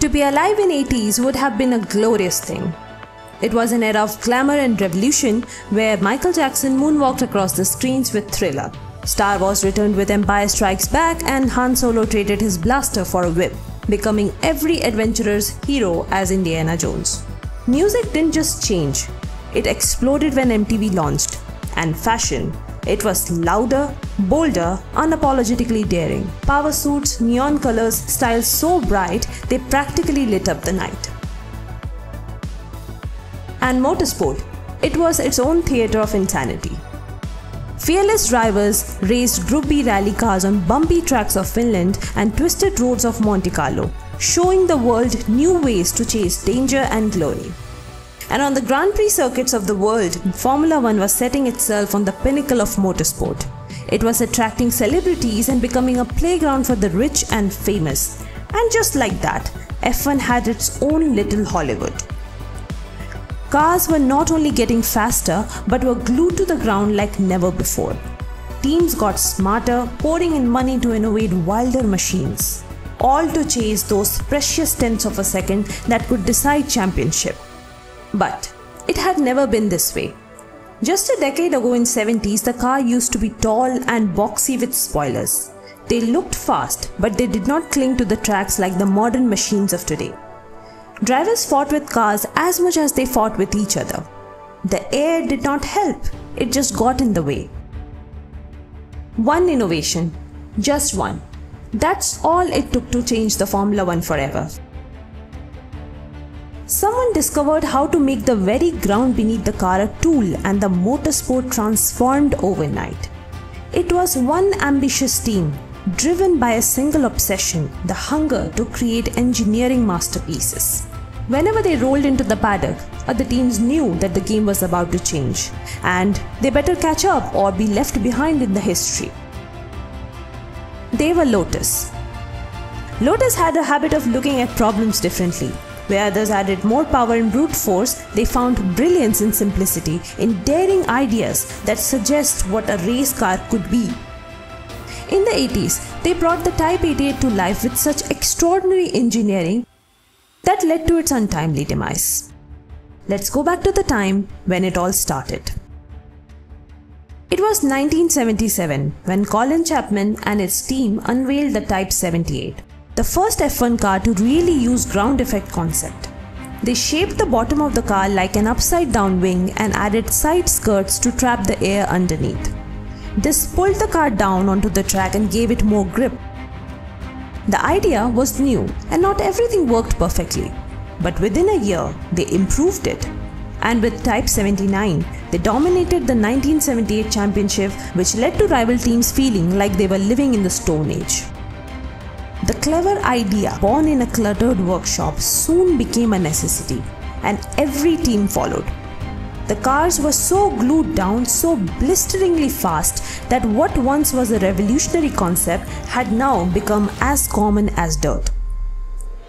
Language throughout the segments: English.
To be alive in 80s would have been a glorious thing. It was an era of glamour and revolution where Michael Jackson moonwalked across the screens with Thriller. Star Wars returned with Empire Strikes Back and Han Solo traded his blaster for a whip, becoming every adventurer's hero as Indiana Jones. Music didn't just change, it exploded when MTV launched. And fashion, it was louder, bolder, unapologetically daring. Power suits, neon colors, styles so bright they practically lit up the night. And motorsport, it was its own theatre of insanity. Fearless drivers raced Group B rally cars on bumpy tracks of Finland and twisted roads of Monte Carlo, showing the world new ways to chase danger and glory. And on the Grand Prix circuits of the world, Formula One was setting itself on the pinnacle of motorsport. It was attracting celebrities and becoming a playground for the rich and famous. And just like that, F1 had its own little Hollywood. Cars were not only getting faster but were glued to the ground like never before. Teams got smarter, pouring in money to innovate wilder machines, all to chase those precious tenths of a second that could decide championship. But it had never been this way. Just a decade ago in 70s, the car used to be tall and boxy with spoilers. They looked fast, but they did not cling to the tracks like the modern machines of today. Drivers fought with cars as much as they fought with each other. The air did not help, it just got in the way. One innovation, just one. That's all it took to change the Formula One forever. Someone discovered how to make the very ground beneath the car a tool and the motorsport transformed overnight. It was one ambitious team, driven by a single obsession the hunger to create engineering masterpieces. Whenever they rolled into the paddock, other teams knew that the game was about to change, and they better catch up or be left behind in the history. They were Lotus. Lotus had a habit of looking at problems differently. Where others added more power and brute force, they found brilliance in simplicity, in daring ideas that suggest what a race car could be. In the 80s, they brought the Type 88 to life with such extraordinary engineering that led to its untimely demise. Let's go back to the time when it all started. It was 1977 when Colin Chapman and his team unveiled the Type 78 the first F1 car to really use ground effect concept. They shaped the bottom of the car like an upside down wing and added side skirts to trap the air underneath. This pulled the car down onto the track and gave it more grip. The idea was new and not everything worked perfectly, but within a year they improved it. And with Type 79, they dominated the 1978 championship, which led to rival teams feeling like they were living in the Stone Age. The clever idea, born in a cluttered workshop, soon became a necessity, and every team followed. The cars were so glued down, so blisteringly fast, that what once was a revolutionary concept had now become as common as dirt.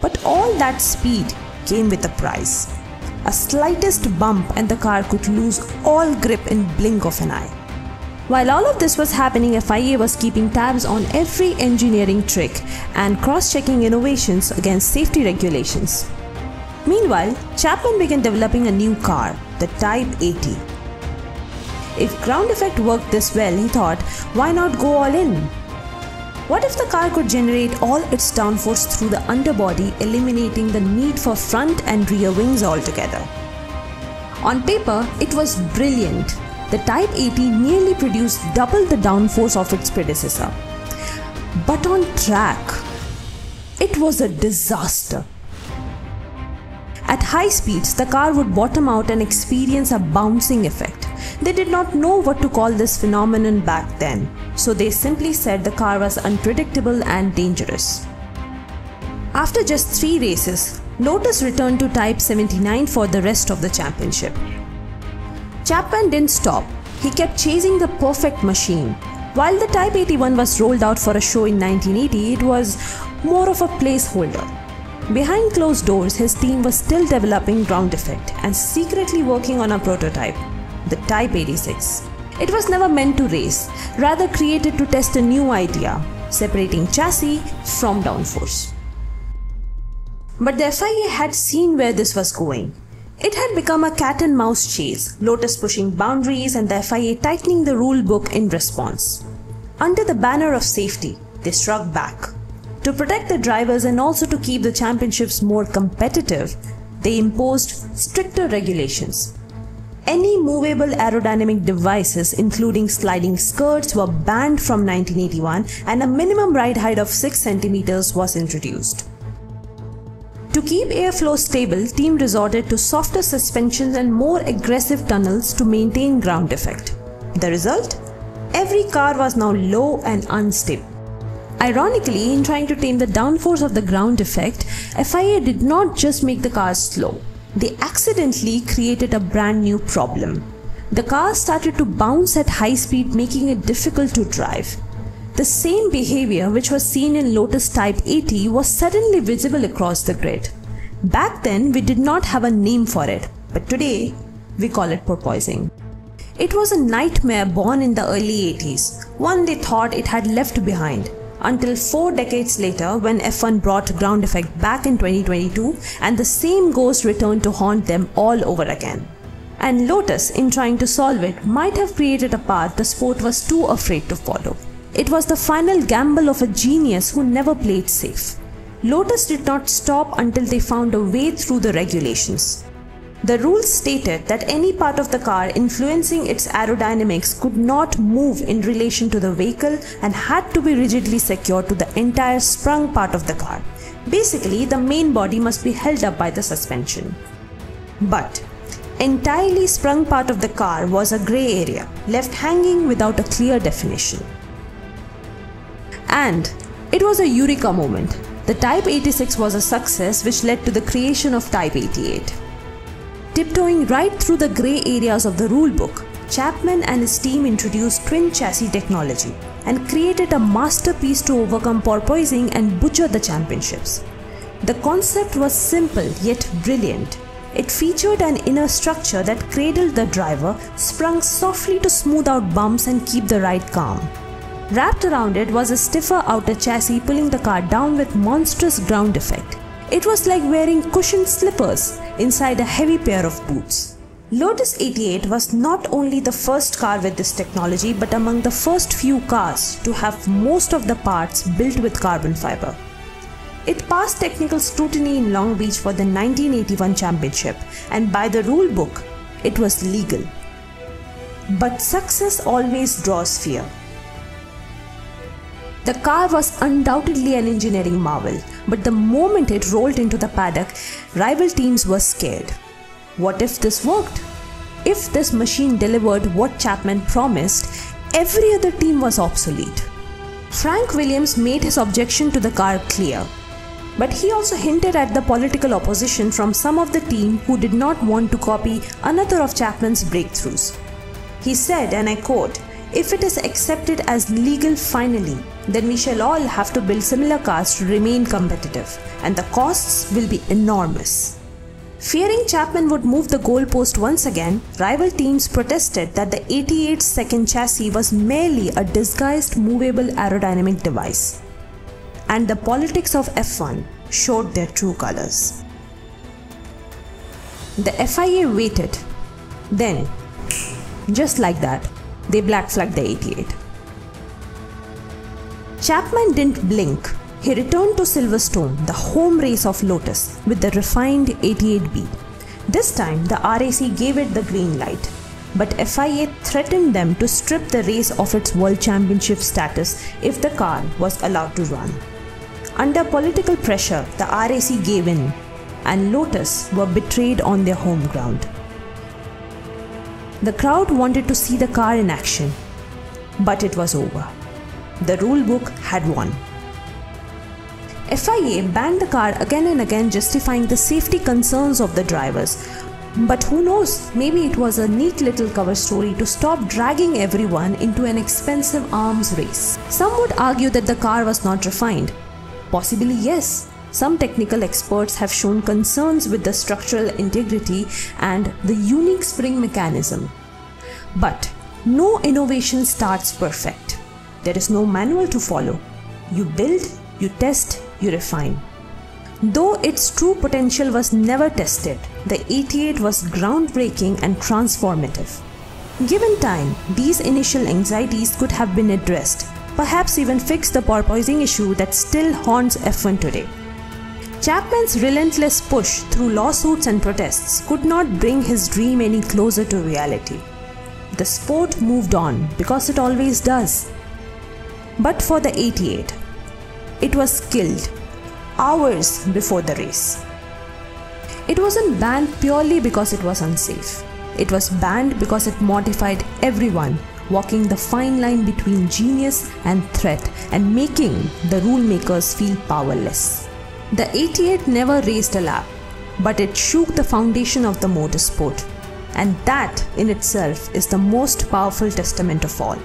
But all that speed came with a price. A slightest bump and the car could lose all grip in blink of an eye. While all of this was happening, FIA was keeping tabs on every engineering trick and cross-checking innovations against safety regulations. Meanwhile, Chapman began developing a new car, the Type 80. If ground effect worked this well, he thought, why not go all in? What if the car could generate all its downforce through the underbody, eliminating the need for front and rear wings altogether? On paper, it was brilliant, the Type 80 nearly produced double the downforce of its predecessor. But on track, it was a disaster. At high speeds, the car would bottom out and experience a bouncing effect. They did not know what to call this phenomenon back then, so they simply said the car was unpredictable and dangerous. After just three races, Lotus returned to Type 79 for the rest of the championship. Chapman didn't stop. He kept chasing the perfect machine. While the Type 81 was rolled out for a show in 1980, it was more of a placeholder. Behind closed doors, his team was still developing ground effect and secretly working on a prototype, the Type 86. It was never meant to race, rather created to test a new idea, separating chassis from downforce. But the FIA had seen where this was going. It had become a cat and mouse chase, Lotus pushing boundaries and the FIA tightening the rule book in response. Under the banner of safety, they struck back. To protect the drivers and also to keep the championships more competitive, they imposed stricter regulations. Any movable aerodynamic devices, including sliding skirts, were banned from 1981 and a minimum ride height of 6 cm was introduced. To keep airflow stable, team resorted to softer suspensions and more aggressive tunnels to maintain ground effect. The result? Every car was now low and unstable. Ironically, in trying to tame the downforce of the ground effect, FIA did not just make the cars slow, they accidentally created a brand new problem. The cars started to bounce at high speed, making it difficult to drive. The same behavior which was seen in Lotus Type 80 was suddenly visible across the grid. Back then, we did not have a name for it, but today, we call it porpoising. It was a nightmare born in the early 80s, one they thought it had left behind, until four decades later when F1 brought ground effect back in 2022 and the same ghost returned to haunt them all over again. And Lotus, in trying to solve it, might have created a path the sport was too afraid to follow. It was the final gamble of a genius who never played safe. Lotus did not stop until they found a way through the regulations. The rules stated that any part of the car influencing its aerodynamics could not move in relation to the vehicle and had to be rigidly secured to the entire sprung part of the car. Basically, the main body must be held up by the suspension. But entirely sprung part of the car was a grey area, left hanging without a clear definition. And it was a eureka moment. The Type 86 was a success which led to the creation of Type 88. Tiptoeing right through the grey areas of the rulebook, Chapman and his team introduced twin chassis technology and created a masterpiece to overcome porpoising and butcher the championships. The concept was simple yet brilliant. It featured an inner structure that cradled the driver, sprung softly to smooth out bumps and keep the ride calm. Wrapped around it was a stiffer outer chassis pulling the car down with monstrous ground effect. It was like wearing cushioned slippers inside a heavy pair of boots. Lotus 88 was not only the first car with this technology but among the first few cars to have most of the parts built with carbon fiber. It passed technical scrutiny in Long Beach for the 1981 championship and by the rule book, it was legal. But success always draws fear. The car was undoubtedly an engineering marvel, but the moment it rolled into the paddock, rival teams were scared. What if this worked? If this machine delivered what Chapman promised, every other team was obsolete. Frank Williams made his objection to the car clear, but he also hinted at the political opposition from some of the team who did not want to copy another of Chapman's breakthroughs. He said, and I quote, if it is accepted as legal finally, then we shall all have to build similar cars to remain competitive, and the costs will be enormous. Fearing Chapman would move the goalpost once again, rival teams protested that the 88 second chassis was merely a disguised movable aerodynamic device. And the politics of F1 showed their true colors. The FIA waited. Then, just like that, they black flagged the 88. Chapman didn't blink. He returned to Silverstone, the home race of Lotus, with the refined 88B. This time, the RAC gave it the green light, but FIA threatened them to strip the race of its World Championship status if the car was allowed to run. Under political pressure, the RAC gave in, and Lotus were betrayed on their home ground. The crowd wanted to see the car in action, but it was over. The rule book had won. FIA banned the car again and again, justifying the safety concerns of the drivers. But who knows, maybe it was a neat little cover story to stop dragging everyone into an expensive arms race. Some would argue that the car was not refined. Possibly, yes, some technical experts have shown concerns with the structural integrity and the unique spring mechanism. But no innovation starts perfect. There is no manual to follow. You build, you test, you refine. Though its true potential was never tested, the 88 was groundbreaking and transformative. Given time, these initial anxieties could have been addressed, perhaps even fix the porpoising issue that still haunts F1 today. Chapman's relentless push through lawsuits and protests could not bring his dream any closer to reality. The sport moved on because it always does. But for the 88, it was killed hours before the race. It wasn't banned purely because it was unsafe. It was banned because it mortified everyone, walking the fine line between genius and threat and making the rulemakers feel powerless. The 88 never raced a lap, but it shook the foundation of the motorsport. And that in itself is the most powerful testament of all.